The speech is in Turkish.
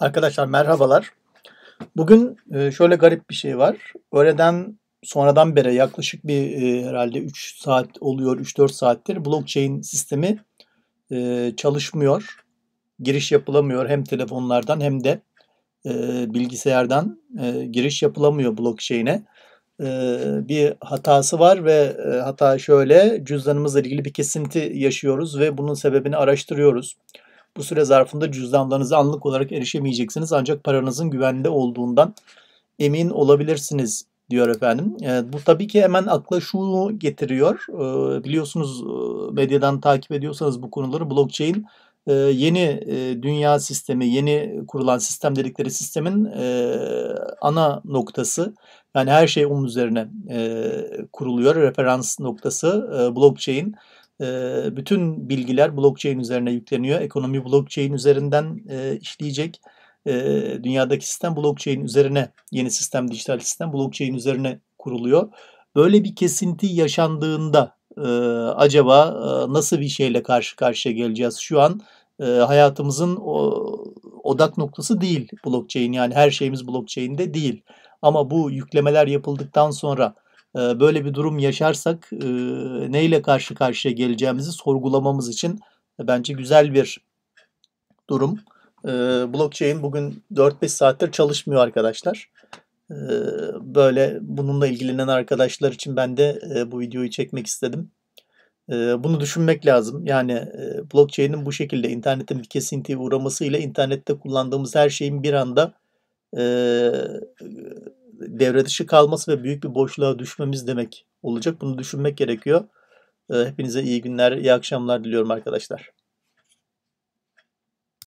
Arkadaşlar merhabalar. Bugün e, şöyle garip bir şey var. Öğleden sonradan beri yaklaşık bir e, herhalde 3 saat oluyor, 3-4 saattir blockchain sistemi e, çalışmıyor. Giriş yapılamıyor hem telefonlardan hem de bilgisayardan giriş yapılamıyor blockchain'e. Bir hatası var ve hata şöyle cüzdanımızla ilgili bir kesinti yaşıyoruz ve bunun sebebini araştırıyoruz. Bu süre zarfında cüzdanlarınıza anlık olarak erişemeyeceksiniz ancak paranızın güvende olduğundan emin olabilirsiniz diyor efendim. E, bu tabii ki hemen akla şunu getiriyor. E, biliyorsunuz medyadan takip ediyorsanız bu konuları blockchain e, yeni e, dünya sistemi, yeni kurulan sistem dedikleri sistemin e, ana noktası. Yani her şey onun üzerine e, kuruluyor. Referans noktası e, blockchain bütün bilgiler blockchain üzerine yükleniyor. Ekonomi blockchain üzerinden işleyecek. dünyadaki sistem blockchain üzerine, yeni sistem, dijital sistem blockchain üzerine kuruluyor. Böyle bir kesinti yaşandığında acaba nasıl bir şeyle karşı karşıya geleceğiz? Şu an hayatımızın odak noktası değil blockchain. Yani her şeyimiz blockchain'de değil. Ama bu yüklemeler yapıldıktan sonra böyle bir durum yaşarsak neyle karşı karşıya geleceğimizi sorgulamamız için bence güzel bir durum. Blockchain bugün 4-5 saattir çalışmıyor arkadaşlar. Böyle bununla ilgilenen arkadaşlar için ben de bu videoyu çekmek istedim. Bunu düşünmek lazım. Yani blockchain'in bu şekilde internetin bir kesintiye uğramasıyla internette kullandığımız her şeyin bir anda devre dışı kalması ve büyük bir boşluğa düşmemiz demek olacak. Bunu düşünmek gerekiyor. Hepinize iyi günler, iyi akşamlar diliyorum arkadaşlar.